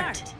Start!